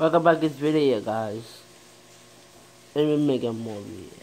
Welcome back to this video guys. Let me make a movie.